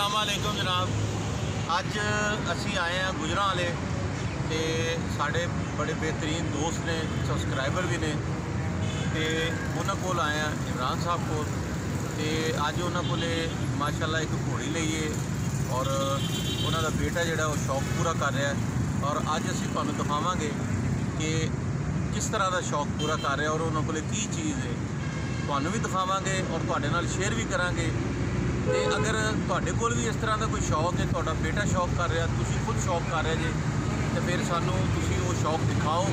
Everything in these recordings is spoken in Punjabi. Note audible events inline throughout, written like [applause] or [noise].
ਅਸਲਾਮ ਜਨਾਬ। ਅੱਜ ਅਸੀਂ ਆਏ ਹਾਂ ਗੁਜਰਾਂ ਵਾਲੇ ਤੇ ਸਾਡੇ ਬੜੇ ਬਿਹਤਰੀਨ ਦੋਸਤ ਨੇ ਸਬਸਕ੍ਰਾਈਬਰ ਵੀ ਨੇ ਤੇ ਉਹਨਾਂ ਕੋਲ ਆਏ ਹਾਂ ਇਮਰਾਨ ਸਾਹਿਬ ਕੋਲ ਤੇ ਅੱਜ ਉਹਨਾਂ ਕੋਲੇ ਮਾਸ਼ਾਅੱਲਾ ਇੱਕ ਘੋੜੀ ਲਈ ਏ ਔਰ ਉਹਨਾਂ ਦਾ ਬੇਟਾ ਜਿਹੜਾ ਉਹ ਸ਼ੌਕ ਪੂਰਾ ਕਰ ਰਿਹਾ ਔਰ ਅੱਜ ਅਸੀਂ ਤੁਹਾਨੂੰ ਦਿਖਾਵਾਂਗੇ ਕਿ ਕਿਸ ਤਰ੍ਹਾਂ ਦਾ ਸ਼ੌਕ ਪੂਰਾ ਕਰ ਰਿਹਾ ਔਰ ਉਹਨਾਂ ਕੋਲੇ ਕੀ ਚੀਜ਼ ਹੈ। ਤੁਹਾਨੂੰ ਵੀ ਦਿਖਾਵਾਂਗੇ ਔਰ ਤੁਹਾਡੇ ਨਾਲ ਸ਼ੇਅਰ ਵੀ ਕਰਾਂਗੇ ਤੇ ਅਗਰ ਤੁਹਾਡੇ ਕੋਲ ਵੀ ਇਸ ਤਰ੍ਹਾਂ ਦਾ ਕੋਈ ਸ਼ੌਕ ਹੈ, ਤੁਹਾਡਾ ਬੇਟਾ ਸ਼ੌਕ ਕਰ ਰਿਹਾ, ਤੁਸੀਂ ਖੁਦ ਸ਼ੌਕ ਕਰ ਰਹੇ ਜੇ, ਤੇ ਫਿਰ ਸਾਨੂੰ ਤੁਸੀਂ ਉਹ ਸ਼ੌਕ ਦਿਖਾਓ।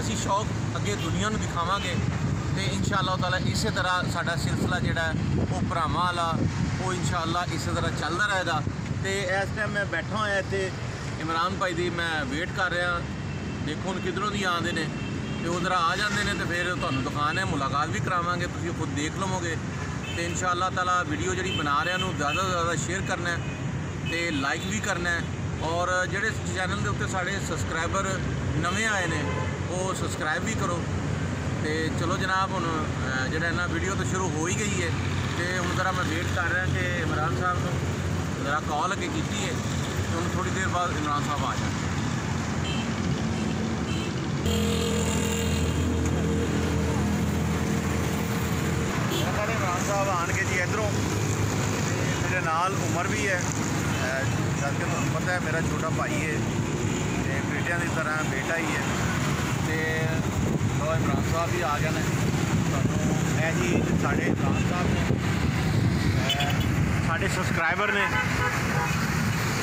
ਅਸੀਂ ਸ਼ੌਕ ਅੱਗੇ ਦੁਨੀਆ ਨੂੰ ਦਿਖਾਵਾਂਗੇ ਤੇ ਇਨਸ਼ਾਅੱਲਾ ਤਾਲਾ ਇਸੇ ਤਰ੍ਹਾਂ ਸਾਡਾ ਸਿਲਸਿਲਾ ਜਿਹੜਾ ਉਹ ਭਰਾਵਾਂ ਵਾਲਾ, ਉਹ ਇਨਸ਼ਾਅੱਲਾ ਇਸੇ ਤਰ੍ਹਾਂ ਚੱਲਦਾ ਰਹੇਗਾ। ਤੇ ਇਸ ਟਾਈਮ ਮੈਂ ਬੈਠਾ ਹੋਇਆ ਇੱਥੇ, ਇਮਰਾਨ ਭਾਈ ਦੀ ਮੈਂ ਵੇਟ ਕਰ ਰਿਹਾ। ਦੇਖੋ ਹੁਣ ਕਿਧਰੋਂ ਦੀ ਆਉਂਦੇ ਨੇ। ਤੇ ਉਧਰ ਆ ਜਾਂਦੇ ਨੇ ਤੇ ਫਿਰ ਤੁਹਾਨੂੰ ਦੁਕਾਨ ਹੈ ਮੁਲਾਕਾਤ ਵੀ ਕਰਾਵਾਂਗੇ, ਤੁਸੀਂ ਖੁਦ ਦੇਖ ਲਵੋਗੇ। ਤੇ ਇਨਸ਼ਾਅੱਲਾ ਤਾਲਾ ਵੀਡੀਓ ਜਿਹੜੀ ਬਣਾ ਰਿਹਾ ਨੂੰ ਜ਼ਿਆਦਾ ਤੋਂ ਜ਼ਿਆਦਾ ਸ਼ੇਅਰ ਕਰਨਾ ਹੈ ਤੇ ਲਾਈਕ ਵੀ ਕਰਨਾ ਔਰ ਜਿਹੜੇ ਚੈਨਲ ਦੇ ਉੱਤੇ ਸਾਡੇ ਸਬਸਕ੍ਰਾਈਬਰ ਨਵੇਂ ਆਏ ਨੇ, ਉਹ ਸਬਸਕ੍ਰਾਈਬ ਵੀ ਕਰੋ। ਤੇ ਚਲੋ ਜਨਾਬ, ਹੁਣ ਜਿਹੜਾ ਨਾ ਵੀਡੀਓ ਤਾਂ ਸ਼ੁਰੂ ਹੋ ਹੀ ਗਈ ਹੈ ਤੇ ਹੁਣ ਜ਼ਰਾ ਮੈਂ ਵੇਟ ਕਰ ਰਿਹਾ ਕਿ ਇਮਰਾਨ ਸਾਹਿਬ ਨੂੰ ਜ਼ਰਾ ਕਾਲ ਅੱਗੇ ਕੀਤੀ ਹੈ। ਤੇ ਹੁਣ ਥੋੜੀ ਦੇਰ ਬਾਅਦ ਇਮਰਾਨ ਸਾਹਿਬ ਆ ਜਾਣਗੇ ਕਹਿੰਦਾ ਨੇ ਇਮਰਾਨ ਸਾਹਿਬ ਆਣਗੇ ਜੀ ਇਧਰੋਂ। ਮੇਰੇ ਨਾਲ ਉਮਰ ਵੀ ਹੈ। ਅਹ ਤੁਹਾਨੂੰ ਪਤਾ ਹੈ, ਮੇਰਾ ਛੋਟਾ ਭਾਈ ਹੈ। ਤੇ ਬੇਟਿਆਂ ਦੀ ਤਰ੍ਹਾਂ ਬੇਟਾ ਹੀ ਹੈ। ਤੇ ਲੋ ਇਮਰਾਨ ਸਾਹਿਬ ਵੀ ਆ ਗਏ ਨੇ। ਤੁਹਾਨੂੰ ਇਹ ਜੀ ਸਾਡੇ ਇਮਰਾਨ ਸਾਹਿਬ ਨੇ ਸਾਡੇ ਸਬਸਕ੍ਰਾਈਬਰ ਨੇ।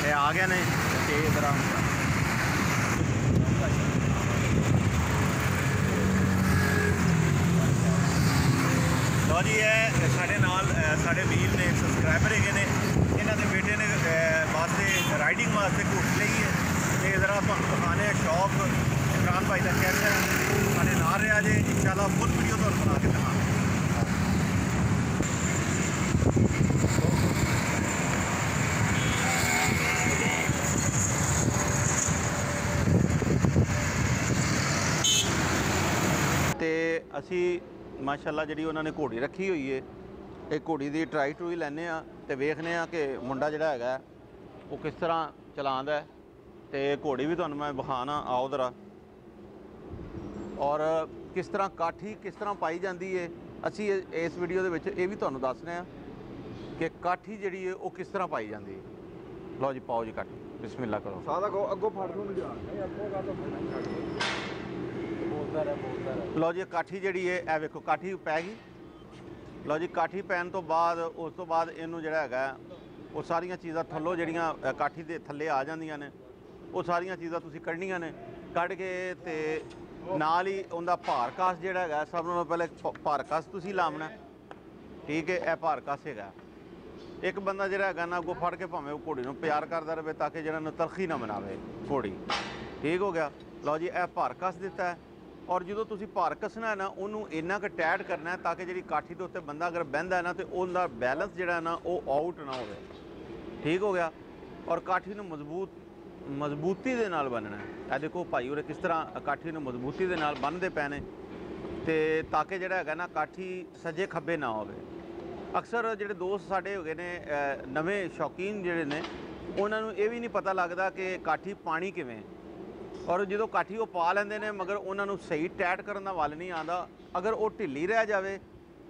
ਇਹ ਆ ਗਏ ਨੇ। ਤੇ ਜਰਾ ਲੋ ਜੀ ਇਹ ਸਾਡੇ ਨਾਲ ਸਾਡੇ ਵੀਰ ਨੇ ਸਬਸਕ੍ਰਾਈਬਰ ਹੈਗੇ ਨੇ। ਇਹਨਾਂ ਦੇ ਬੇਟੇ ਨੇ ਵਾਸਤੇ ਰਾਈਡਿੰਗ ਵਾਸਤੇ ਘੋੜੀ ਲਈ ਹੈ। ਤੇ ਜ਼ਰਾ ਤੁਹਾਨੂੰ ਦਿਖਾਣੇ ਆ ਸ਼ੌਕ, ਇਮਰਾਨ ਭਾਈ ਦਾ ਕਹਿ ਸਾਡੇ ਨਾਲ ਰਿਹਾ ਜੇ, ਇਨਸ਼ਾਅੱਲਾ ਫੁੱਲ ਵੀਡੀਓ ਤੁਹਾਨੂੰ ਬਣਾ ਕੇ ਦਿਖਾਵਾਂਗੇ। ਤੇ ਅਸੀਂ ਮਾਸ਼ਾਅੱਲਾ ਜਿਹੜੀ ਉਹਨਾਂ ਨੇ ਘੋੜੀ ਰੱਖੀ ਹੋਈ ਏ, ਇਹ ਘੋੜੀ ਦੀ ਟਰਾਈ ਟਰੂਈ ਲੈਨੇ ਆ ਤੇ ਵੇਖਨੇ ਆ ਕਿ ਮੁੰਡਾ ਜਿਹੜਾ ਹੈਗਾ, ਉਹ ਕਿਸ ਤਰ੍ਹਾਂ ਚਲਾਉਂਦਾ ਹੈ ਤੇ ਘੋੜੀ ਵੀ ਤੁਹਾਨੂੰ ਮੈਂ ਵਿਖਾਣਾ, ਆਓ ਜ਼ਰਾ। ਔਰ ਕਿਸ ਤਰ੍ਹਾਂ ਕਾਠੀ ਕਿਸ ਤਰ੍ਹਾਂ ਪਾਈ ਜਾਂਦੀ ਏ, ਅਸੀਂ ਇਸ ਵੀਡੀਓ ਦੇ ਵਿੱਚ ਇਹ ਵੀ ਤੁਹਾਨੂੰ ਦੱਸਨੇ ਆ ਕਿ ਕਾਠੀ ਜਿਹੜੀ ਏ, ਉਹ ਕਿਸ ਤਰ੍ਹਾਂ ਪਾਈ ਜਾਂਦੀ ਏ। ਲਓ ਜੀ, ਪਾਓ ਜੀ ਕਾਠੀ। ਬਿਸਮਿਲ੍ਲਾ ਕਰੋ। ਸਾਦਾ ਕੋ ਅੱਗੋਂ ਫੜ ਨੂੰ ਜਾ ਅੱਗੋਂ ਗਾ ਤਾਂ ਬੋਲਦਾ ਰਹਿ ਬੋਲਦਾ ਰਹਿ ਲਓ ਜੀ, ਕਾਠੀ ਜਿਹੜੀ ਹੈ, ਇਹ ਵੇਖੋ, ਕਾਠੀ ਪੈ ਗਈ। ਲਓ ਜੀ, ਕਾਠੀ ਪੈਣ ਤੋਂ ਬਾਅਦ, ਉਸ ਤੋਂ ਬਾਅਦ ਇਹਨੂੰ ਜਿਹੜਾ ਹੈਗਾ, ਉਹ ਸਾਰੀਆਂ ਚੀਜ਼ਾਂ ਥੱਲੋਂ ਜਿਹੜੀਆਂ ਕਾਠੀ ਦੇ ਥੱਲੇ ਆ ਜਾਂਦੀਆਂ ਨੇ। ਉਹ ਸਾਰੀਆਂ ਚੀਜ਼ਾਂ ਤੁਸੀਂ ਕੱਢਣੀਆਂ ਨੇ। ਕੱਢ ਕੇ ਤੇ ਨਾਲ ਹੀ ਉਹਦਾ ਭਾਰ ਭਾਰਕਾਸ ਜਿਹੜਾ ਹੈਗਾ, ਸਭ ਨਾਲੋਂ ਪਹਿਲੇ ਭਾਰ ਭਾਰਕਾਸ ਤੁਸੀਂ ਲਾਉਣਾ ਠੀਕ ਹੈ, ਇਹ ਭਾਰ ਭਾਰਕਾਸ ਹੈਗਾ। ਇੱਕ ਬੰਦਾ ਜਿਹੜਾ ਹੈਗਾ ਨਾ, ਅੱਗੋਂ ਫੜ ਕੇ ਭਾਵੇਂ ਉਹ ਘੋੜੀ ਨੂੰ ਪਿਆਰ ਕਰਦਾ ਰਹੇ ਤਾਂ ਕਿ ਜਿਹੜਾ ਨੂੰ ਤਰਖੀ ਨਾ ਮਨਾਵੇ ਘੋੜੀ। ਠੀਕ ਹੋ ਗਿਆ। ਲਓ ਜੀ, ਇਹ ਭਾਰ ਕੱਸ ਦਿੱਤਾ ਹੈ। ਔਰ ਜਦੋਂ ਤੁਸੀਂ ਭਾਰ ਕੱਸਣਾ ਹੈ ਨਾ, ਉਹਨੂੰ ਇੰਨਾ ਕੁ ਟਾਈਟ ਕਰਨਾ ਹੈ ਤਾਂ ਕਿ ਜਿਹੜੀ ਕਾਠੀ ਦੇ ਉੱਤੇ ਬੰਦਾ ਅਗਰ ਬਹਿੰਦਾ ਹੈ ਨਾ, ਤੇ ਉਹਦਾ ਬੈਲੈਂਸ ਜਿਹੜਾ ਨਾ, ਉਹ ਆਊਟ ਨਾ ਹੋਵੇ। ਠੀਕ ਹੋ ਗਿਆ? ਔਰ ਕਾਠੀ ਨੂੰ ਮਜ਼ਬੂਤ, ਮਜ਼ਬੂਤੀ ਦੇ ਨਾਲ ਬੰਨਣਾ ਹੈ। ਇਹ ਦੇਖੋ ਭਾਈ ਉਰੇ ਕਿਸ ਤਰ੍ਹਾਂ ਕਾਠੀ ਨੂੰ ਮਜ਼ਬੂਤੀ ਦੇ ਨਾਲ ਬੰਨਦੇ ਪਏ ਨੇ, ਤੇ ਤਾਂ ਕਿ ਜਿਹੜਾ ਹੈਗਾ ਨਾ, ਕਾਠੀ ਸੱਜੇ ਖੱਬੇ ਨਾ ਹੋਵੇ। ਅਕਸਰ ਜਿਹੜੇ ਦੋਸਤ ਸਾਡੇ ਹੋ ਗਏ ਨੇ ਨਵੇਂ ਸ਼ੌਕੀਨ ਜਿਹੜੇ ਨੇ, ਉਹਨਾਂ ਨੂੰ ਇਹ ਵੀ ਨਹੀਂ ਪਤਾ ਲੱਗਦਾ ਕਿ ਕਾਠੀ ਪਾਣੀ ਕਿਵੇਂ ਔਰ ਜਦੋਂ ਕਾਠੀ ਉਹ ਪਾ ਲੈਂਦੇ ਨੇ, ਮਗਰ ਉਹਨਾਂ ਨੂੰ ਸਹੀ ਟੈਟ ਕਰਨ ਦਾ ਵੱਲ ਨਹੀਂ ਆਉਂਦਾ। ਅਗਰ ਉਹ ਢਿੱਲੀ ਰਹਿ ਜਾਵੇ,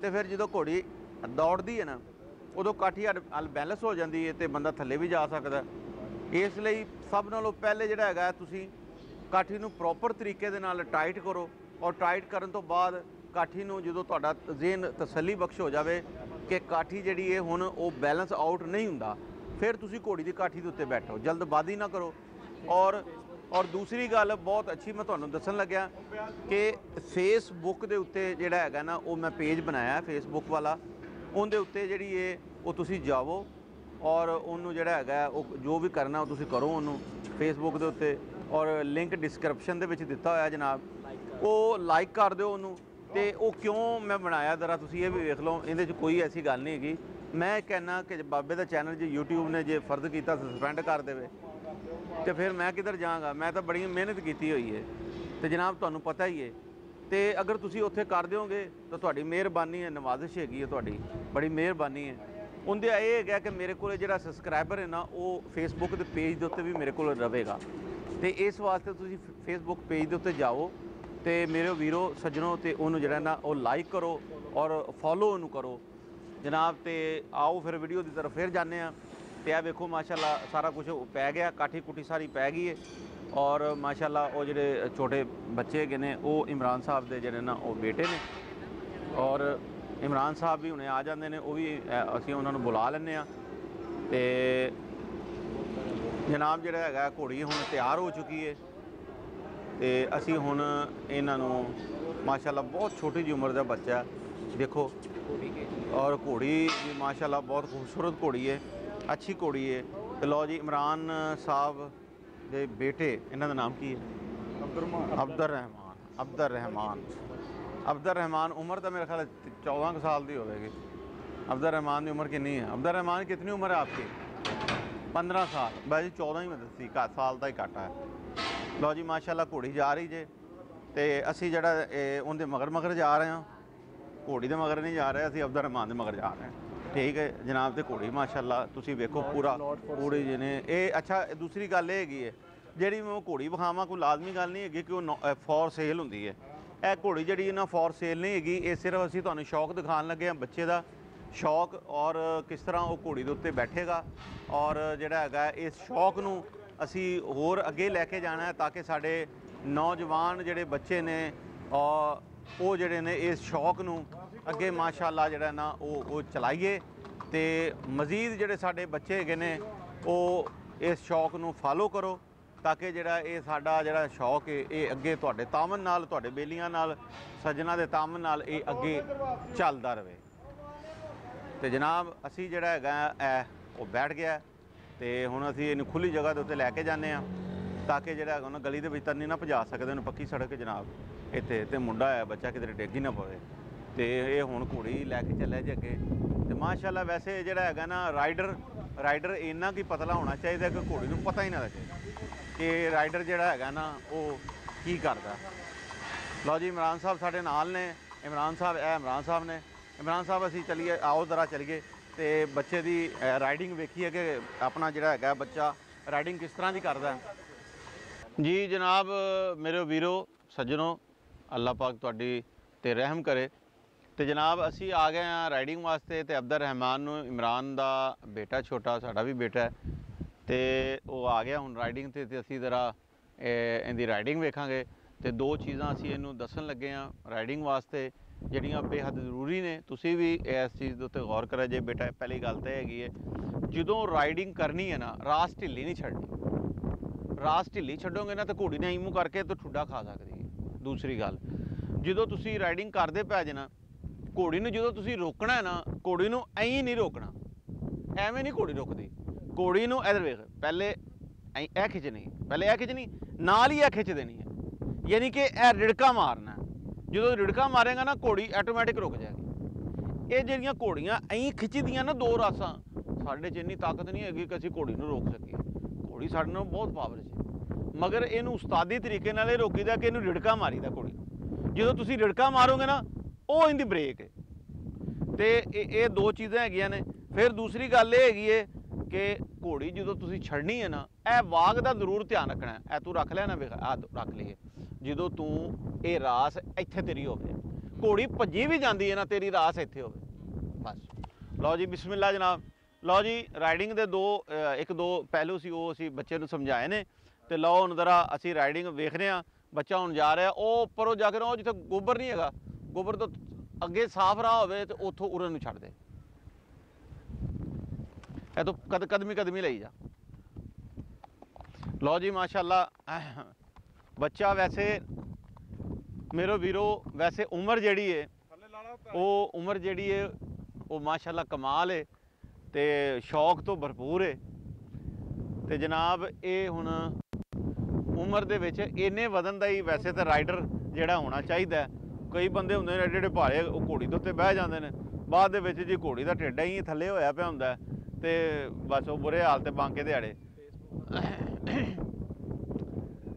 ਤੇ ਫਿਰ ਜਦੋਂ ਘੋੜੀ ਦੌੜਦੀ ਹੈ ਨਾ, ਉਦੋਂ ਕਾਠੀ ਅਲ ਬੈਲੈਂਸ ਹੋ ਜਾਂਦੀ ਹੈ ਤੇ ਬੰਦਾ ਥੱਲੇ ਵੀ ਜਾ ਸਕਦਾ ਇਸ ਲਈ ਸਭ ਨਾਲੋਂ ਪਹਿਲੇ ਜਿਹੜਾ ਹੈਗਾ, ਤੁਸੀਂ ਕਾਠੀ ਨੂੰ ਪ੍ਰੋਪਰ ਤਰੀਕੇ ਦੇ ਨਾਲ ਟਾਈਟ ਕਰੋ ਔਰ ਟਾਈਟ ਕਰਨ ਤੋਂ ਬਾਅਦ ਕਾਠੀ ਨੂੰ ਜਦੋਂ ਤੁਹਾਡਾ ਜ਼ੇਨ ਤਸੱਲੀ ਬਖਸ਼ ਹੋ ਜਾਵੇ ਕਿ ਕਾਠੀ ਜਿਹੜੀ ਹੈ ਹੁਣ ਉਹ ਬੈਲੈਂਸ ਆਊਟ ਨਹੀਂ ਹੁੰਦਾ, ਫਿਰ ਤੁਸੀਂ ਘੋੜੀ ਦੀ ਕਾਠੀ ਦੇ ਉੱਤੇ ਬੈਠੋ ਜਲਦਬਾਜ਼ੀ ਨਾ ਕਰੋ। ਔਰ ਔਰ ਦੂਸਰੀ ਗੱਲ ਬਹੁਤ ਅੱਛੀ ਮੈਂ ਤੁਹਾਨੂੰ ਦੱਸਣ ਲੱਗਿਆ ਕਿ ਫੇਸਬੁੱਕ ਦੇ ਉੱਤੇ ਜਿਹੜਾ ਹੈਗਾ ਨਾ, ਉਹ ਮੈਂ ਪੇਜ ਬਣਾਇਆ ਫੇਸਬੁੱਕ ਵਾਲਾ। ਉਹਦੇ ਉੱਤੇ ਜਿਹੜੀ ਹੈ ਉਹ ਤੁਸੀਂ ਜਾਵੋ ਔਰ ਉਹਨੂੰ ਜਿਹੜਾ ਹੈਗਾ, ਉਹ ਜੋ ਵੀ ਕਰਨਾ, ਉਹ ਤੁਸੀਂ ਕਰੋ ਉਹਨੂੰ ਫੇਸਬੁੱਕ ਦੇ ਉੱਤੇ। ਔਰ ਲਿੰਕ ਡਿਸਕ੍ਰਿਪਸ਼ਨ ਦੇ ਵਿੱਚ ਦਿੱਤਾ ਹੋਇਆ ਜਨਾਬ। ਉਹ ਲਾਈਕ ਕਰ ਦਿਓ ਉਹਨੂੰ। ਤੇ ਉਹ ਕਿਉਂ ਮੈਂ ਬਣਾਇਆ, ਜ਼ਰਾ ਤੁਸੀਂ ਇਹ ਵੀ ਵੇਖ ਲਓ। ਇਹਦੇ 'ਚ ਕੋਈ ਐਸੀ ਗੱਲ ਨਹੀਂ ਹੈਗੀ। ਮੈਂ ਕਹਿਣਾ ਕਿ ਬਾਬੇ ਦਾ ਚੈਨਲ ਜੇ YouTube ਨੇ ਜੇ ਫਰਜ਼ ਕੀਤਾ ਸਸਪੈਂਡ ਕਰ ਦੇਵੇ। ਤੇ ਫਿਰ ਮੈਂ ਕਿੱਧਰ ਜਾਵਾਂਗਾ? ਮੈਂ ਤਾਂ ਬੜੀ ਮਿਹਨਤ ਕੀਤੀ ਹੋਈ ਹੈ ਤੇ ਜਨਾਬ, ਤੁਹਾਨੂੰ ਪਤਾ ਹੀ ਹੈ ਤੇ ਅਗਰ ਤੁਸੀਂ ਉੱਥੇ ਕਰ ਦਿਓਗੇ, ਤਾਂ ਤੁਹਾਡੀ ਮਿਹਰਬਾਨੀ ਹੈ ਨਵਾਜ਼ਿਸ਼ ਹੈਗੀ ਹੈ ਤੁਹਾਡੀ। ਬੜੀ ਮਿਹਰਬਾਨੀ ਹੈ ਉਹਦੇ ਇਹ ਹੈਗਾ ਕਿ ਮੇਰੇ ਕੋਲ ਜਿਹੜਾ ਸਬਸਕ੍ਰਾਈਬਰ ਹੈ ਨਾ, ਉਹ ਫੇਸਬੁੱਕ ਦੇ ਪੇਜ ਦੇ ਉੱਤੇ ਵੀ ਮੇਰੇ ਕੋਲ ਰਹੇਗਾ। ਤੇ ਇਸ ਵਾਸਤੇ ਤੁਸੀਂ ਫੇਸਬੁੱਕ ਪੇਜ ਦੇ ਉੱਤੇ ਜਾਓ ਤੇ ਮੇਰੇ ਵੀਰੋ, ਸੱਜਣੋ ਤੇ ਉਹਨੂੰ ਜਿਹੜਾ ਨਾ, ਉਹ ਲਾਈਕ ਕਰੋ ਔਰ ਫੋਲੋ ਉਹਨੂੰ ਕਰੋ। ਜਨਾਬ, ਤੇ ਆਓ ਫਿਰ ਵੀਡੀਓ ਦੀ ਤਰਫ, ਫਿਰ ਜਾਂਦੇ ਆ ਤੇ ਆ ਵੇਖੋ, ਮਾਸ਼ਾਅੱਲਾ ਸਾਰਾ ਕੁਝ ਪੈ ਗਿਆ, ਕਾਠੀ ਕੁੱਟੀ ਸਾਰੀ ਪੈ ਗਈ ਹੈ ਔਰ ਮਾਸ਼ਾਅੱਲਾ ਉਹ ਜਿਹੜੇ ਛੋਟੇ ਬੱਚੇ ਹੈਗੇ ਨੇ, ਉਹ ਇਮਰਾਨ ਸਾਹਿਬ ਦੇ ਜਿਹੜੇ ਨਾ, ਉਹ ਬੇਟੇ ਨੇ। ਔਰ ਇਮਰਾਨ ਸਾਹਿਬ ਵੀ ਹੁਣੇ ਆ ਜਾਂਦੇ ਨੇ, ਉਹ ਵੀ ਅਸੀਂ ਉਹਨਾਂ ਨੂੰ ਬੁਲਾ ਲੈਂਦੇ ਆ ਤੇ ਜਨਾਬ ਜਿਹੜਾ ਹੈਗਾ, ਘੋੜੀ ਹੁਣ ਤਿਆਰ ਹੋ ਚੁੱਕੀ ਹੈ ਤੇ ਅਸੀਂ ਹੁਣ ਇਹਨਾਂ ਨੂੰ, ਮਾਸ਼ਾਅੱਲਾ ਬਹੁਤ ਛੋਟੀ ਜਿਹੀ ਉਮਰ ਦਾ ਬੱਚਾ ਹੈ। ਦੇਖੋ। ਔਰ ਘੋੜੀ ਵੀ ਮਾਸ਼ਾਅੱਲਾ ਬਹੁਤ ਖੂਬਸੂਰਤ ਘੋੜੀ ਹੈ ਅੱਛੀ ਘੋੜੀ ਹੈ ਤੇ ਲਓ ਜੀ ਇਮਰਾਨ ਸਾਹਿਬ ਦੇ ਬੇਟੇ ਇਹਨਾਂ ਦਾ ਨਾਮ ਕੀ ਹੈ? ਅਬਦਰ ਰਹਿਮਾਨ। ਅਬਦਰ ਰਹਿਮਾਨ ਅਬਦਰ ਰਹਿਮਾਨ। ਉਮਰ ਤਾਂ ਮੇਰੇ ਖਿਆਲ ਹੈ 14 ਕੁ ਸਾਲ ਦੀ ਹੋਵੇਗੀ। ਅਬਦਰ ਰਹਿਮਾਨ ਦੀ ਉਮਰ ਕਿੰਨੀ ਹੈ? ਅਬਦਰ ਰਹਿਮਾਨ ਕਿੰਨੀ ਉਮਰ ਹੈ ਆਪਕੀ? 15 ਸਾਲ। ਬਾਈ ਜੀ 14 ਹੀ ਮੈਂ ਦੱਸੀ ਕਾ ਸਾਲ ਦਾ ਹੀ ਘੱਟ ਹੈ। ਲਓ ਜੀ ਮਾਸ਼ਾਅੱਲਾ ਘੋੜੀ ਜਾ ਰਹੀ ਜੇ। ਤੇ ਅਸੀਂ ਜਿਹੜਾ ਉਹਦੇ ਮਗਰ ਮਗਰ ਜਾ ਰਹੇ ਹਾਂ। ਘੋੜੀ ਦੇ ਮਗਰ ਨਹੀਂ ਜਾ ਰਹੇ ਅਸੀਂ ਅਬਦਰ ਰਹਿਮਾਨ ਦੇ ਮਗਰ ਜਾ ਰਹੇ ਹਾਂ। ਠੀਕ ਹੈ ਜਨਾਬ ਤੇ ਘੋੜੀ ਮਾਸ਼ਾਅੱਲਾ ਤੁਸੀਂ ਵੇਖੋ ਪੂਰਾ ਪੂਰੀ ਜਿਹਨੇ। ਇਹ ਅੱਛਾ ਦੂਸਰੀ ਗੱਲ ਇਹ ਹੈਗੀ ਹੈ ਜਿਹੜੀ ਮੈਂ ਘੋੜੀ ਵਿਖਾਵਾਂ ਕੋਈ ਲਾਜ਼ਮੀ ਗੱਲ ਨਹੀਂ ਹੈਗੀ ਕਿ ਉਹ ਫੋਰ ਸੇਲ ਹੁੰਦੀ ਹੈ। ਇਹ ਘੋੜੀ ਜਿਹੜੀ ਇਹਨਾਂ ਫੋਰ ਸੇਲ ਨਹੀਂ ਹੈਗੀ ਇਹ ਸਿਰਫ ਅਸੀਂ ਤੁਹਾਨੂੰ ਸ਼ੌਕ ਦਿਖਾਉਣ ਲੱਗੇ ਹਾਂ ਬੱਚੇ ਦਾ ਸ਼ੌਕ ਔਰ ਕਿਸ ਤਰ੍ਹਾਂ ਉਹ ਘੋੜੀ ਦੇ ਉੱਤੇ ਬੈਠੇਗਾ ਔਰ ਜਿਹੜਾ ਹੈਗਾ ਇਸ ਸ਼ੌਕ ਨੂੰ ਅਸੀਂ ਹੋਰ ਅੱਗੇ ਲੈ ਕੇ ਜਾਣਾ ਹੈ ਤਾਂ ਕਿ ਸਾਡੇ ਨੌਜਵਾਨ ਜਿਹੜੇ ਬੱਚੇ ਨੇ ਔਰ ਉਹ ਜਿਹੜੇ ਨੇ ਇਸ ਸ਼ੌਕ ਨੂੰ ਅੱਗੇ ਮਾਸ਼ਾਅੱਲਾ ਜਿਹੜਾ ਨਾ ਉਹ ਉਹ ਚਲਾਈਏ ਤੇ ਮਜ਼ੀਦ ਜਿਹੜੇ ਸਾਡੇ ਬੱਚੇ ਹੈਗੇ ਨੇ, ਉਹ ਇਸ ਸ਼ੌਕ ਨੂੰ ਫਾਲੋ ਕਰੋ ਤਾਂ ਕਿ ਜਿਹੜਾ ਇਹ ਸਾਡਾ ਜਿਹੜਾ ਸ਼ੌਕ ਹੈ, ਇਹ ਅੱਗੇ ਤੁਹਾਡੇ ਤਾਮਨ ਨਾਲ, ਤੁਹਾਡੇ ਬੇਲੀਆਂ ਨਾਲ, ਸੱਜਣਾ ਦੇ ਤਾਮਨ ਨਾਲ ਇਹ ਅੱਗੇ ਚੱਲਦਾ ਰਹੇ। ਤੇ ਜਨਾਬ, ਅਸੀਂ ਜਿਹੜਾ ਹੈਗਾ ਇਹ ਉਹ ਬੈਠ ਗਿਆ ਤੇ ਹੁਣ ਅਸੀਂ ਇਹਨੂੰ ਖੁੱਲੀ ਜਗ੍ਹਾ ਦੇ ਉੱਤੇ ਲੈ ਕੇ ਜਾਂਦੇ ਆ ਤਾਂ ਕਿ ਜਿਹੜਾ ਹੈਗਾ ਨਾ ਗਲੀ ਦੇ ਵਿੱਚ ਤਾਂ ਨਹੀਂ ਨਾ ਭਜਾ ਸਕਦੇ ਉਹਨੂੰ ਪੱਕੀ ਸੜਕ ਜਨਾਬ। ਇੱਥੇ ਤੇ ਮੁੰਡਾ ਹੈ, ਬੱਚਾ ਕਿਤੇ ਡਿੱਗ ਨਾ ਪਵੇ। ਤੇ ਇਹ ਹੁਣ ਘੋੜੀ ਲੈ ਕੇ ਚੱਲਿਆ ਜੀ ਅੱਗੇ। ਤੇ ਮਾਸ਼ਾਅੱਲਾ ਵੈਸੇ ਜਿਹੜਾ ਹੈਗਾ ਨਾ ਰਾਈਡਰ ਰਾਈਡਰ ਇੰਨਾ ਕੀ ਪਤਲਾ ਹੋਣਾ ਚਾਹੀਦਾ ਕਿ ਘੋੜੀ ਨੂੰ ਪਤਾ ਹੀ ਨਾ ਲੱਗੇ ਕਿ ਰਾਈਡਰ ਜਿਹੜਾ ਹੈਗਾ ਨਾ, ਉਹ ਕੀ ਕਰਦਾ। ਲਓ ਜੀ, ਇਮਰਾਨ ਸਾਹਿਬ ਸਾਡੇ ਨਾਲ ਨੇ। ਇਮਰਾਨ ਸਾਹਿਬ, ਇਹ ਇਮਰਾਨ ਸਾਹਿਬ ਨੇ। ਇਮਰਾਨ ਸਾਹਿਬ, ਅਸੀਂ ਚਲੀਏ, ਆਓ ਜ਼ਰਾ ਚਲੀਏ। ਤੇ ਬੱਚੇ ਦੀ ਰਾਈਡਿੰਗ ਵੇਖੀਏ ਕਿ ਆਪਣਾ ਜਿਹੜਾ ਹੈਗਾ ਬੱਚਾ ਰਾਈਡਿੰਗ ਕਿਸ ਤਰ੍ਹਾਂ ਦੀ ਕਰਦਾ। ਜੀ ਜਨਾਬ, ਮੇਰੇ ਵੀਰੋ, ਸੱਜਣੋ, ਅੱਲਾਹ ਪਾਕ ਤੁਹਾਡੀ ਤੇ ਰਹਿਮ ਕਰੇ। ਤੇ ਜਨਾਬ, ਅਸੀਂ ਆ ਗਏ ਆ ਰਾਈਡਿੰਗ ਵਾਸਤੇ ਤੇ ਅਬਦਰ ਰਹਿਮਾਨ ਨੂੰ, ਇਮਰਾਨ ਦਾ ਬੇਟਾ ਛੋਟਾ, ਸਾਡਾ ਵੀ ਬੇਟਾ ਹੈ। ਤੇ ਉਹ ਆ ਗਿਆ ਹੁਣ ਰਾਈਡਿੰਗ ਤੇ ਤੇ ਅਸੀਂ ਜ਼ਰਾ, ਇਹ- ਇਹਦੀ ਰਾਈਡਿੰਗ ਵੇਖਾਂਗੇ। ਤੇ ਦੋ ਚੀਜ਼ਾਂ ਅਸੀਂ ਇਹਨੂੰ ਦੱਸਣ ਲੱਗੇ ਆ ਰਾਈਡਿੰਗ ਵਾਸਤੇ, ਜਿਹੜੀਆਂ ਬੇਹੱਦ ਜ਼ਰੂਰੀ ਨੇ। ਤੁਸੀਂ ਵੀ ਇਸ ਚੀਜ਼ ਦੇ ਉੱਤੇ ਗੌਰ ਕਰਿਆ ਜੇ ਬੇਟਾ, ਪਹਿਲੀ ਗੱਲ ਤਾਂ ਇਹ ਹੈਗੀ ਹੈ, ਜਦੋਂ ਰਾਈਡਿੰਗ ਕਰਨੀ ਹੈ ਨਾ, ਰਾਸ ਢਿੱਲੀ ਨਹੀਂ ਛੱਡਣੀ। ਰਾਸ ਢਿੱਲੀ ਛੱਡੋਗੇ ਨਾ ਤਾਂ ਘੋੜੀ ਨੇ ਇਮੂ ਕਰਕੇ ਤਾਂ ਠੁੱਡਾ ਖਾ ਸਕਦੀ ਹੈ। ਦੂਸਰੀ ਗੱਲ, ਜਦੋਂ ਤੁਸੀਂ ਰਾਈਡਿੰਗ ਕਰਦੇ ਪੈ ਜਨਾ ਘੋੜੀ ਨੂੰ ਜਦੋਂ ਤੁਸੀਂ ਰੋਕਣਾ ਹੈ ਨਾ, ਘੋੜੀ ਨੂੰ ਐਂ ਨਹੀਂ ਰੋਕਣਾ। ਐਵੇਂ ਨਹੀਂ ਘੋੜੀ ਰੁਕਦੀ। ਘੋੜੀ ਨੂੰ ਇਧਰ ਵੇਖ, ਪਹਿਲੇ ਐਂ, ਇਹ ਖਿੱਚਣੀ, ਪਹਿਲੇ ਇਹ ਖਿੱਚਣੀ, ਨਾਲ ਹੀ ਇਹ ਖਿੱਚ ਦੇਣੀ ਹੈ। ਯਾਨੀ ਕਿ ਇਹ ਰਿੜਕਾ ਮਾਰਨਾ ਜਦੋਂ ਰਿੜਕਾ ਮਾਰੇਗਾ ਨਾ, ਘੋੜੀ ਆਟੋਮੈਟਿਕ ਰੁਕ ਜਾਏਗੀ। ਇਹ ਜਿਹੜੀਆਂ ਘੋੜੀਆਂ ਐਂ ਖਿੱਚਦੀਆਂ ਨਾ ਦੋ ਰਾਸਾਂ, ਸਾਡੇ 'ਚ ਇੰਨੀ ਤਾਕਤ ਨਹੀਂ ਹੈਗੀ ਕਿ ਅਸੀਂ ਘੋੜੀ ਨੂੰ ਰੋਕ ਸਕੀਏ। ਘੋੜੀ ਸਾਡੇ ਨਾਲ ਬਹੁਤ ਪਾਵਰ 'ਚ ਮਗਰ ਇਹਨੂੰ ਉਸਤਾਦੀ ਤਰੀਕੇ ਨਾਲ ਇਹ ਰੋਕੀਦਾ ਕਿ ਇਹਨੂੰ ਰਿੜਕਾ ਮਾਰੀਦਾ ਘੋੜੀ। ਜਦੋਂ ਤੁਸੀਂ ਰਿੜਕਾ ਮਾਰੋਗੇ ਨਾ ਉਹ ਇਹਦੀ ਬ੍ਰੇਕ ਹੈ ਤੇ ਇਹ ਇਹ ਦੋ ਚੀਜ਼ਾਂ ਹੈਗੀਆਂ ਨੇ। ਫਿਰ ਦੂਸਰੀ ਗੱਲ ਇਹ ਹੈਗੀ ਏ ਕਿ ਘੋੜੀ ਜਦੋਂ ਤੁਸੀਂ ਛੱਡਣੀ ਹੈ ਨਾ, ਇਹ ਵਾਗ ਦਾ ਜ਼ਰੂਰ ਧਿਆਨ ਰੱਖਣਾ ਹੈ। ਇਹ ਤੂੰ ਰੱਖ ਲਿਆ ਨਾ, ਵੇਖ ਆ ਰੱਖ ਲਈਏ। ਜਦੋਂ ਤੂੰ ਇਹ ਰਾਸ ਇੱਥੇ ਤੇਰੀ ਹੋਵੇ, ਘੋੜੀ ਭੱਜੀ ਵੀ ਜਾਂਦੀ ਹੈ ਨਾ, ਤੇਰੀ ਰਾਸ ਇੱਥੇ ਹੋਵੇ। ਬਸ। ਲਓ ਜੀ, ਬਿਸਮਿਲ੍ਲਾ ਜਨਾਬ। ਲਓ ਜੀ ਰਾਈਡਿੰਗ ਦੇ ਦੋ ਇੱਕ ਦੋ ਪਹਿਲੂ ਸੀ, ਉਹ ਅਸੀਂ ਬੱਚੇ ਨੂੰ ਸਮਝਾਏ ਨੇ। ਤੇ ਲਓ ਹੁਣ ਜ਼ਰਾ ਅਸੀਂ ਰਾਈਡਿੰਗ ਵੇਖਦੇ ਆ ਬੱਚਾ ਹੁਣ ਜਾ ਰਿਹਾ, ਉਹ ਉੱਪਰੋਂ ਜਾ ਕੇ ਨਾ, ਉਹ ਜਿੱਥੇ ਗੋਬਰ ਨਹੀਂ ਹੈਗਾ ਗੋਬਰ ਤੋਂ ਅੱਗੇ ਸਾਫ਼ ਰਾਹ ਹੋਵੇ ਤੇ ਉੱਥੋਂ ਉਰਨ ਨੂੰ ਛੱਡ ਦੇ। ਇਹ ਤੋਂ ਕਦ ਕਦਮੀ ਕਦਮੀ ਲਈ ਜਾ। ਲਓ ਜੀ ਮਾਸ਼ਾਅੱਲਾ ਬੱਚਾ ਵੈਸੇ ਮੇਰੋ ਵੀਰੋ ਵੈਸੇ ਉਮਰ ਜਿਹੜੀ ਏ ਉਹ ਉਮਰ ਜਿਹੜੀ ਏ ਉਹ ਮਾਸ਼ਾਅੱਲਾ ਕਮਾਲ ਏ ਤੇ ਸ਼ੌਕ ਤੋਂ ਭਰਪੂਰ ਏ। ਤੇ ਜਨਾਬ ਇਹ ਹੁਣ ਉਮਰ ਦੇ ਵਿੱਚ ਇੰਨੇ ਵਧਣ ਦਾ ਹੀ ਵੈਸੇ ਤਾਂ ਰਾਈਡਰ ਜਿਹੜਾ ਹੋਣਾ ਚਾਹੀਦਾ। ਕਈ ਬੰਦੇ ਹੁੰਦੇ ਨੇ ਐਡੇ ਜਿਹੜੇ ਭਾਰੇ ਉਹ ਘੋੜੀ ਦੇ ਉੱਤੇ ਬਹਿ ਜਾਂਦੇ ਨੇ। ਬਾਅਦ ਦੇ ਵਿੱਚ ਜੀ ਘੋੜੀ ਦਾ ਢਿੱਡ ਹੀ ਥੱਲੇ ਹੋਇਆ ਪਿਆ ਹੁੰਦਾ ਹੈ ਤੇ ਬਸ ਉਹ ਬੁਰੇ ਹਾਲ ਤੇ ਬਾਂਕੇ ਦਿਹਾੜੇ।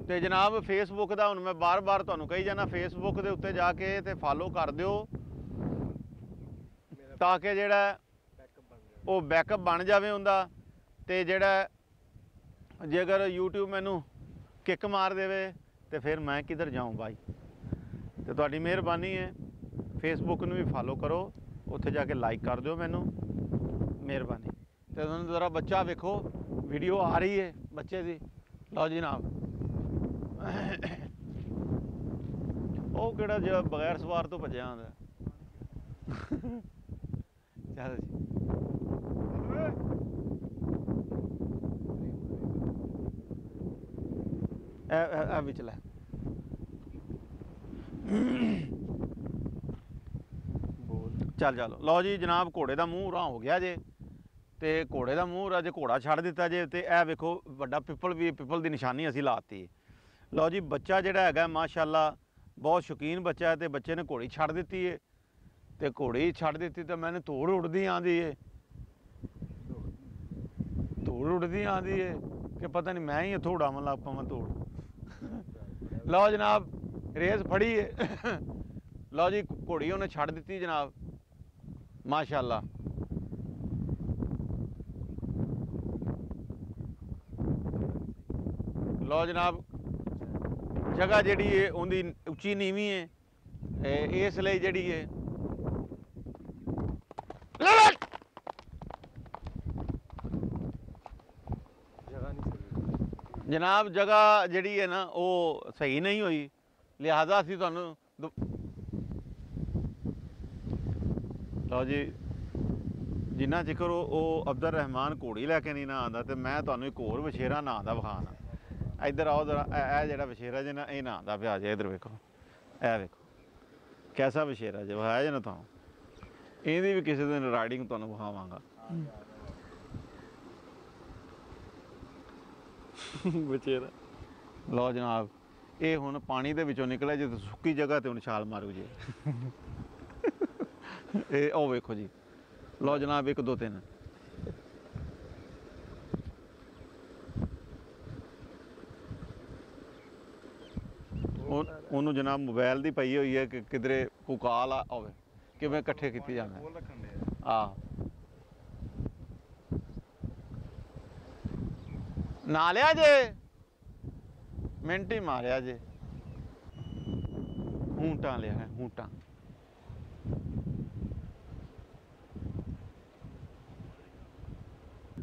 ਤੇ ਜਨਾਬ ਫੇਸਬੁੱਕ ਦਾ ਹੁਣ ਮੈਂ ਬਾਰ-ਬਾਰ ਤੁਹਾਨੂੰ ਕਹੀ ਜਾਣਾ ਫੇਸਬੁੱਕ ਦੇ ਉੱਤੇ ਜਾ ਕੇ ਤੇ ਫਾਲੋ ਕਰ ਦਿਓ ਤਾਂ ਕਿ ਜਿਹੜਾ ਉਹ ਬੈਕਅਪ ਬਣ ਜਾਵੇ ਹੁੰਦਾ ਤੇ ਜਿਹੜਾ ਜੇਕਰ YouTube ਮੈਨੂੰ ਕਿੱਕ ਮਾਰ ਦੇਵੇ ਤੇ ਫਿਰ ਮੈਂ ਕਿੱਧਰ ਜਾਊਂ ਬਾਈ? ਤੇ ਤੁਹਾਡੀ ਮਿਹਰਬਾਨੀ ਹੈ। ਫੇਸਬੁੱਕ ਨੂੰ ਵੀ ਫਾਲੋ ਕਰੋ। ਉੱਥੇ ਜਾ ਕੇ ਲਾਈਕ ਕਰ ਦਿਓ ਮੈਨੂੰ। ਮਿਹਰਬਾਨੀ। ਤੇ ਤੁਹਾਨੂੰ ਜ਼ਰਾ ਬੱਚਾ ਵੇਖੋ। ਵੀਡੀਓ ਆ ਰਹੀ ਹੈ ਬੱਚੇ ਦੀ। ਲਓ ਜੀ ਜਨਾਬ ਉਹ ਕਿਹੜਾ ਜਿਹੜਾ ਬਗੈਰ ਸਵਾਰ ਤੋਂ ਭੱਜਿਆ ਆਉਂਦਾ। ਚੱਲ ਜੀ। ਇਹ, ਇਹ- ਚੱਲ ਚੱਲ। ਲਓ ਜੀ, ਜਨਾਬ ਘੋੜੇ ਦਾ ਮੂੰਹ ਰਾਂ ਹੋ ਗਿਆ ਜੇ। ਤੇ ਘੋੜੇ ਦਾ ਮੂੰਹ ਰਾ ਜੇ ਘੋੜਾ ਛੱਡ ਦਿੱਤਾ ਜੇ, ਤੇ ਇਹ ਵੇਖੋ, ਵੱਡਾ ਪਿੱਪਲ ਵੀ, ਪਿੱਪਲ ਦੀ ਨਿਸ਼ਾਨੀ ਅਸੀਂ ਲਾਤੀ ਲਓ ਜੀ, ਬੱਚਾ ਜਿਹੜਾ ਹੈਗਾ, ਮਾਸ਼ਾਅੱਲਾ, ਬਹੁਤ ਸ਼ੌਕੀਨ ਬੱਚਾ ਹੈ ਤੇ ਬੱਚੇ ਨੇ ਘੋੜੀ ਛੱਡ ਦਿੱਤੀ ਏ। ਤੇ ਘੋੜੀ ਛੱਡ ਦਿੱਤੀ ਤਾਂ ਮੈਨੂੰ ਧੂੜ ਉੱਡਦੀ ਆਂਦੀ ਏ। ਧੂੜ ਉੱਡਦੀ ਆਂਦੀ ਏ ਕਿ ਪਤਾ ਨਹੀਂ ਮੈਂ ਹੀ ਥੋੜਾ ਮਨ ਲੱਗ ਪਾਵਾਂ ਧੂੜ ਲਓ ਜਨਾਬ ਰੇਸ ਫੜੀ ਹੈ ਲਓ ਜੀ, ਘੋੜੀ ਉਹਨੇ ਛੱਡ ਦਿੱਤੀ ਜਨਾਬ। ਮਾਸ਼ਾਅੱਲਾ। ਲਓ ਜਨਾਬ, ਜਗ੍ਹਾ ਜਿਹੜੀ ਹੈ ਉਹਦੀ ਉੱਚੀ ਨੀਵੀਂ ਹੈ ਇਸ ਲਈ ਜਿਹੜੀ ਹੈ ਜਨਾਬ, ਜਗ੍ਹਾ ਜਿਹੜੀ ਹੈ ਨਾ, ਉਹ ਸਹੀ ਨਹੀਂ ਹੋਈ। ਲਿਹਾਜ਼ਾ ਅਸੀਂ ਤੁਹਾਨੂੰ? ਲਓ ਜੀ ਜਿੰਨਾ ਜ਼ਿਕਰ ਉਹ ਅਬਦੁਰ ਰਹਿਮਾਨ ਘੋੜੀ ਲੈ ਕੇ ਨਹੀਂ ਨਾ ਆਂਦਾ ਤੇ ਮੈਂ ਤੁਹਾਨੂੰ ਇੱਕ ਹੋਰ ਵਛੇਰਾ ਨਾਂ ਦਾ ਵਿਖਾਣਾ ਇੱਧਰ ਆਓ ਜਰਾ ਇਹ ਜਿਹੜਾ ਵਛੇਰਾ ਜੇ ਨਾ ਇਹ ਨਾਂ ਦਾ ਪਿਆ ਜੇ ਇੱਧਰ ਵੇਖੋ। ਇਹ ਵੇਖੋ ਕੈਸਾ ਵਛੇਰਾ ਜੇ ਵਿਖਾਇਆ ਜੇ ਨਾ ਤੁਹਾਨੂੰ? ਇਹਦੀ ਵੀ ਕਿਸੇ ਦਿਨ ਰਾਈਡਿੰਗ ਤੁਹਾਨੂੰ ਵਿਖਾਵਾਂਗਾ। ਬਚੇਰਾ ਲਓ ਜਨਾਬ ਇਹ ਹੁਣ ਪਾਣੀ ਦੇ ਵਿੱਚੋਂ ਨਿਕਲਿਆ ਜੇ ਸੁੱਕੀ ਜਗ੍ਹਾ ਤੇ ਹੁਣ ਛਾਲ ਮਾਰੂ ਜੇ। [laughs] ਇਹ ਉਹ ਵੇਖੋ ਜੀ। ਲਓ ਜਨਾਬ 1 2 3 ਉਹਨੂੰ ਜਨਾਬ ਮੋਬਾਈਲ ਦੀ ਪਈ ਹੋਈ ਹੈ ਕਿ ਕਿਧਰੇ ਕੋਈ ਕਾਲ ਆ ਹੋਵੇ। ਕਿਵੇਂ ਇਕੱਠੇ ਕੀਤੀ ਦੇ ਆ। ਨਾ ਲਿਆ ਜੇ। ਮਿੰਟ ਹੀ ਮਾਰਿਆ ਜੇ। ਹੂਟਾਂ ਲਿਆ ਹੈ, ਹੂੰਟਾਂ।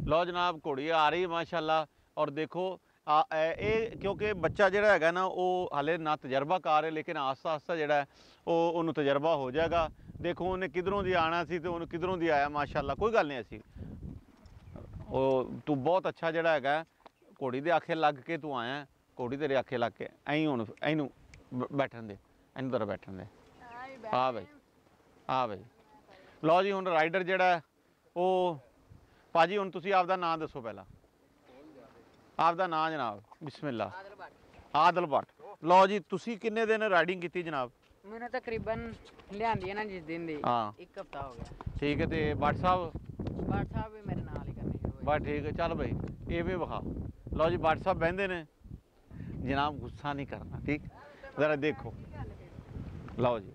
ਲਓ ਜਨਾਬ, ਘੋੜੀ ਆ ਰਹੀ ਹੈ ਮਾਸ਼ਾਅੱਲਾ। ਔਰ ਦੇਖੋ, ਆ, ਇਹ- ਇਹ ਕਿਉਂਕਿ ਬੱਚਾ ਜਿਹੜਾ ਹੈਗਾ ਨਾ, ਉਹ ਹਾਲੇ ਨਾ ਤਜਰਬਾਕਾਰ ਹੈ ਲੇਕਿਨ ਆਸਤਾ ਆਸਤਾ ਜਿਹੜਾ ਉਹ, ਉਹਨੂੰ ਤਜਰਬਾ ਹੋ ਜਾਏਗਾ। ਦੇਖੋ, ਉਹਨੇ ਕਿਧਰੋਂ ਦੀ ਆਣਾ ਸੀ ਤੇ ਉਹਨੂੰ ਕਿਧਰੋਂ ਦੀ ਆਇਆ, ਮਾਸ਼ਾਅੱਲਾ। ਕੋਈ ਗੱਲ ਨਹੀਂ ਅਸੀਂ ਉਹ, ਤੂੰ ਬਹੁਤ ਅੱਛਾ ਜਿਹੜਾ ਹੈਗਾ, ਘੋੜੀ ਦੇ ਆਖੇ ਲੱਗ ਕੇ ਤੂੰ ਆਇਆ। ਘੋੜੀ ਤੇਰੇ ਆਖੇ ਲੱਗ ਕੇ ਐਂ ਹੁਣ ਇਹਨੂੰ ਬੈਠਣ ਦੇ ਇਹਨੂੰ ਦਰ ਬੈਠਣ ਦੇ। ਆ ਬਈ ਆ ਬਈ। ਲਓ ਜੀ ਹੁਣ ਰਾਈਡਰ ਜਿਹੜਾ ਹੈ, ਉਹ ਭਾਜੀ ਹੁਣ ਤੁਸੀਂ ਆਪਦਾ ਨਾਮ ਦੱਸੋ ਪਹਿਲਾਂ। ਆਪਦਾ ਨਾਮ ਜਨਾਬ ਬਿਸਮਿਲ੍ਲਾ। ਆਦਲ ਭੱਟ। ਲਓ ਜੀ ਤੁਸੀਂ ਕਿੰਨੇ ਦਿਨ ਰਾਈਡਿੰਗ ਕੀਤੀ ਜਨਾਬ? ਮੈਨੂੰ ਤਕਰੀਬਨ ਲਿਆਂਦੀ ਹੈ ਨਾ ਜਿਸ ਦਿਨ ਦੀ। ਹਾਂ। ਇੱਕ ਹਫਤਾ ਹੋ ਗਿਆ। ਠੀਕ ਹੈ ਤੇ ਭੱਟ ਸਾਹਿਬ? ਬਾਟ ਸਾਹਿਬ ਵੀ ਮੇਰੇ ਨਾਲ ਹੀ ਕਰਨੀ ਬਸ ਠੀਕ ਹੈ ਚੱਲ ਬਈ ਇਹ ਵੀ ਵਿਖਾ। ਲਓ ਜੀ ਭੱਟ ਸਾਹਿਬ ਬਹਿੰਦੇ ਨੇ। ਜਨਾਬ ਗੁੱਸਾ ਨਹੀਂ ਕਰਨਾ ਠੀਕ? ਜ਼ਰਾ ਦੇਖੋ। ਲਓ ਜੀ।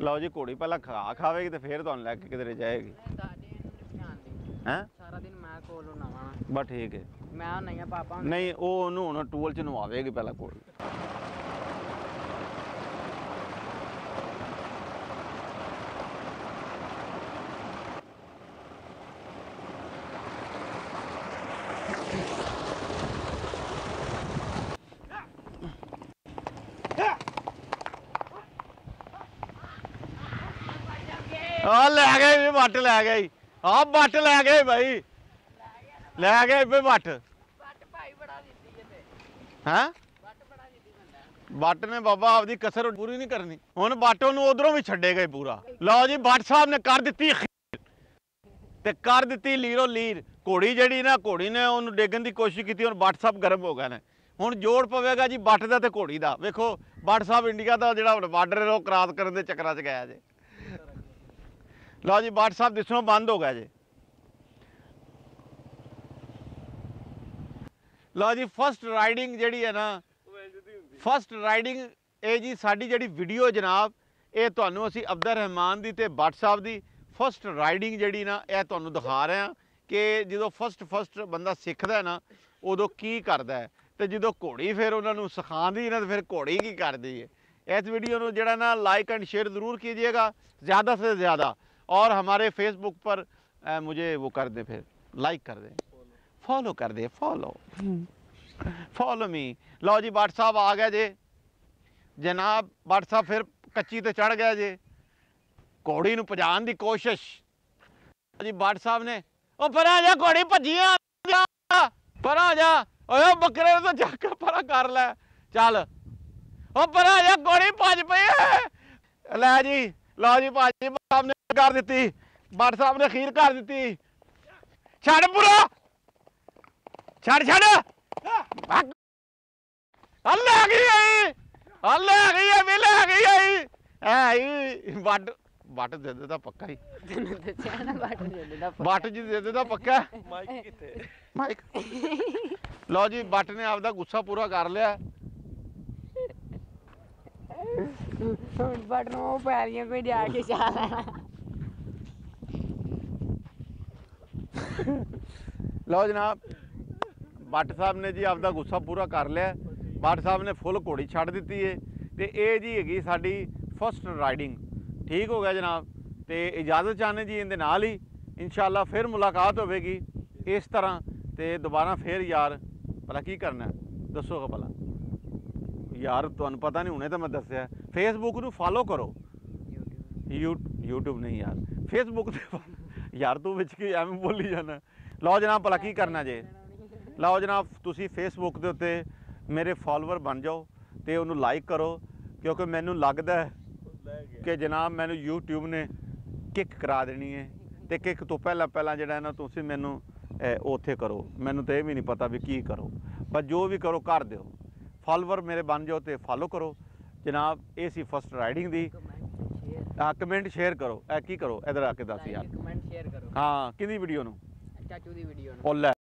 ਲਓ ਜੀ ਘੋੜੀ ਪਹਿਲਾਂ ਖਾ ਖਾਵੇਗੀ ਤੇ ਫਿਰ ਤੁਹਾਨੂੰ ਲੈ ਕੇ ਕਿਧਰੇ ਜਾਏਗੀ। ਨੂੰ ਹੈ? ਸਾਰਾ ਦਿਨ ਮੈਂ ਕੋਲ ਹੁਣਾਵਾਂ ਬਸ ਠੀਕ ਹੈ। ਮੈਂ ਨਹੀਂ ਆ ਪਾਪਾ। ਨਹੀਂ ਉਹ ਉਹਨੂੰ ਹੁਣ ਟੂਲ ਚ ਨਵਾਵੇਗੀ ਪਹਿਲਾਂ ਘੋੜੀ। ਆ ਲੈ ਗਏ ਵੀ ਵੱਟ ਲੈ ਗਏ ਆ ਵੱਟ ਲੈ ਗਏ ਭਾਈ ਲੈ ਗਏ ਵੀ ਵੱਟ। ਬੱਟ ਭਾਈ ਬੜਾ ਦਿੱਤੀ ਹੈ? ਤੇ ਹੈਂ ਬੱਟ ਬੜਾ ਦਿੱਤੀ ਬੰਦਾ ਬੱਟ ਨੇ ਬਾਬਾ ਆਪਦੀ ਕਸਰ ਪੂਰੀ ਨਹੀਂ ਕਰਨੀ। ਹੁਣ ਬੱਟ ਉਹਨੂੰ ਉਧਰੋਂ ਵੀ ਛੱਡੇ ਗਏ ਪੂਰਾ। ਲਓ ਜੀ ਬੱਟ ਸਾਹਿਬ ਨੇ ਕਰ ਦਿੱਤੀ ਖੀਰ ਤੇ ਕਰ ਦਿੱਤੀ ਲੀਰੋ ਲੀਰ। ਘੋੜੀ ਜਿਹੜੀ ਨਾ, ਘੋੜੀ ਨੇ ਉਹਨੂੰ ਡੇਗਣ ਦੀ ਕੋਸ਼ਿਸ਼ ਕੀਤੀ, ਹੁਣ ਬੱਟ ਸਾਹਿਬ ਗਰਮ ਹੋ ਗਏ ਨੇ। ਹੁਣ ਜੋੜ ਪਵੇਗਾ ਜੀ ਬੱਟ ਦਾ ਤੇ ਘੋੜੀ ਦਾ। ਵੇਖੋ ਬੱਟ ਸਾਹਿਬ ਇੰਡੀਆ ਦਾ ਜਿਹੜਾ ਬਾਰਡਰ ਹੈ, ਉਹ ਕ੍ਰਾਸ ਕਰਨ ਦੇ ਚੱਕਰਾਂ 'ਚ ਗਿਆ ਜੇ। ਲਓ ਜੀ WhatsApp ਦਿਸਣੋਂ ਬੰਦ ਹੋ ਗਿਆ ਜੀ। ਲਓ ਜੀ ਫਸਟ ਰਾਈਡਿੰਗ ਜਿਹੜੀ ਹੈ ਨਾ ਫਸਟ ਰਾਈਡਿੰਗ ਇਹ ਜੀ ਸਾਡੀ ਜਿਹੜੀ ਵੀਡੀਓ ਜਨਾਬ, ਇਹ ਤੁਹਾਨੂੰ ਅਸੀਂ ਅਬਦਰ ਰਹਿਮਾਨ ਦੀ ਤੇ WhatsApp ਦੀ ਫਸਟ ਰਾਈਡਿੰਗ ਜਿਹੜੀ ਨਾ, ਇਹ ਤੁਹਾਨੂੰ ਦਿਖਾ ਰਹੇ ਆ ਕਿ ਜਦੋਂ ਫਸਟ ਫਸਟ ਬੰਦਾ ਸਿੱਖਦਾ ਨਾ, ਉਦੋਂ ਕੀ ਕਰਦਾ ਹੈ। ਤੇ ਜਦੋਂ ਘੋੜੀ ਫਿਰ ਉਹਨਾਂ ਨੂੰ ਸਿਖਾਉਂਦੀ ਨਾ, ਤੇ ਫਿਰ ਘੋੜੀ ਕੀ ਕਰਦੀ ਹੈ। ਇਸ ਵੀਡੀਓ ਨੂੰ ਜਿਹੜਾ ਨਾ ਲਾਈਕ ਐਂਡ ਸ਼ੇਅਰ ਜ਼ਰੂਰ ਕੀਜੀਏਗਾ, ਜ਼ਿਆਦਾ ਤੋਂ ਜ਼ਿਆਦਾ। और हमारे फेसबुक पर अ, मुझे वो कर दें फिर लाइक कर दें फॉलो कर दें फॉलो फॉलो मी लो जी भट्ट साहब आ गए जे जनाब भट्ट साहब फिर कच्ची ਤੇ ਚੜ ਗਿਆ ਜੇ ਘੋੜੀ ਨੂੰ ਭਜਾਉਣ ਦੀ ਕੋਸ਼ਿਸ਼ ਜੀ ਭੱਟ ਸਾਹਿਬ ਨੇ ਉਹ ਪਰਾਂ ਜਾ ਘੋੜੀ ਭੱਜੀਆਂ ਪਰਾਂ ਜਾ ਓਏ ਉਹ ਬੱਕਰੇ ਨੂੰ ਤਾਂ ਚੱਕ ਪਰਾਂ ਕਰ ਲੈ ਚੱਲ ਉਹ ਪਰਾਂ ਜਾ ਘੋੜੀ ਭੱਜ ਪਈ ਹੈ। ਲੈ ਜੀ ਲਓ ਜੀ ਭਾਜੀ ਸਾਹਿਬ ਨੇ ਕਰ ਦਿੱਤੀ। ਭੱਟ ਸਾਹਿਬ ਨੇ ਖੀਰ ਕਰ ਦਿੱਤੀ। ਛੱਡ ਪੂਰਾ। ਛੱਡ ਛੱਡ। ਅੱਲੇ ਆ ਗਈ ਆਈ ਅੱਲੇ ਆ ਗਈ ਆ ਵੇਲੇ ਆ ਗਈ ਆਈ ਐ ਵੱਡ ਵੱਟ ਦੇ ਦੇ ਤਾਂ ਪੱਕਾ ਹੀ। ਤੈਨੂੰ ਦੱਸਿਆ ਨਾ ਬਾਟ ਦੇ ਦਾ ਵੱਟ ਜੀ ਦੇ ਦੇ ਤਾਂ ਪੱਕਾ। ਮਾਈਕ ਕਿੱਥੇ? ਮਾਈਕ ਲਓ ਜੀ ਵੱਟ ਨੇ ਆਪਦਾ ਗੁੱਸਾ ਪੂਰਾ ਕਰ ਲਿਆ। ਹੁਣ ਬਾਟ ਉਹ ਪੈਰੀਆਂ ਕੋਈ ਜਾ ਕੇ ਚਾ ਲੈਣਾ। ਲਓ ਜਨਾਬ ਭੱਟ ਸਾਹਿਬ ਨੇ ਜੀ ਆਪਦਾ ਗੁੱਸਾ ਪੂਰਾ ਕਰ ਲਿਆ। ਭੱਟ ਸਾਹਿਬ ਨੇ ਫੁੱਲ ਘੋੜੀ ਛੱਡ ਦਿੱਤੀ ਏ, ਤੇ ਇਹ ਜੀ ਹੈਗੀ ਸਾਡੀ ਫਸਟ ਰਾਈਡਿੰਗ ਠੀਕ ਹੋ ਗਿਆ ਜਨਾਬ, ਤੇ ਇਜਾਜ਼ਤ ਚਾਹਨੇ ਜੀ ਇਹਦੇ ਨਾਲ ਹੀ। ਇਨਸ਼ਾਅੱਲਾ ਫਿਰ ਮੁਲਾਕਾਤ ਹੋਵੇਗੀ ਇਸ ਤਰ੍ਹਾਂ, ਤੇ ਦੁਬਾਰਾ ਫਿਰ ਯਾਰ, ਭਲਾ ਕੀ ਕਰਨਾ? ਦੱਸੋਗਾ ਦੱਸੋ ਭਲਾ? ਯਾਰ, ਤੁਹਾਨੂੰ ਪਤਾ ਨਹੀਂ, ਹੁਣੇ ਤਾਂ ਮੈਂ ਦੱਸਿਆ। ਫੇਸਬੁੱਕ ਨੂੰ ਫਾਲੋ ਕਰੋ। YouTube ਨਹੀਂ ਯਾਰ। ਫੇਸਬੁੱਕ ਤੇ ਯਾਰ ਤੂੰ ਵਿੱਚ ਕੀ ਐਵੇਂ ਬੋਲੀ ਜਾਣਾ ਲਓ ਜਨਾਬ ਭਲਾ ਕੀ ਕਰਨਾ ਜੇ। ਲਓ ਜਨਾਬ ਤੁਸੀਂ ਫੇਸਬੁੱਕ ਦੇ ਉੱਤੇ ਮੇਰੇ ਫਾਲੋਅਰ ਬਣ ਜਾਓ ਤੇ ਉਹਨੂੰ ਲਾਈਕ ਕਰੋ ਕਿਉਂਕਿ ਮੈਨੂੰ ਲੱਗਦਾ ਕਿ ਜਨਾਬ ਮੈਨੂੰ YouTube ਨੇ ਕਿੱਕ ਕਰਾ ਦੇਣੀ ਹੈ ਤੇ ਕਿੱਕ ਤੋਂ ਪਹਿਲਾਂ ਪਹਿਲਾਂ ਜਿਹੜਾ ਨਾ ਤੁਸੀਂ ਮੈਨੂੰ ਉੱਥੇ ਕਰੋ। ਮੈਨੂੰ ਤਾਂ ਇਹ ਵੀ ਨਹੀਂ ਪਤਾ ਵੀ ਕੀ ਕਰੋ। ਪਰ ਜੋ ਵੀ ਕਰੋ ਕਰ ਦਿਓ। ਫਾਲੋਅਰ ਮੇਰੇ ਬਣ ਜਾਓ ਤੇ ਫਾਲੋ ਕਰੋ। ਜਨਾਬ ਇਹ ਸੀ ਫਸਟ ਰਾਈਡਿੰਗ ਦੀ। ਆ ਕਮੈਂਟ ਸ਼ੇਅਰ ਕਰੋ ਇਹ ਕੀ ਕਰੋ? ਇਧਰ ਆ ਕੇ ਦੱਸ ਯਾਰ। ਕਮੈਂਟ ਸ਼ੇਅਰ ਕਰੋ। ਹਾਂ ਕਿਹਦੀ ਵੀਡੀਓ ਨੂੰ? ਚਾਚੂ ਦੀ ਵੀਡੀਓ ਨੂੰ। ਉਹ ਲੈ।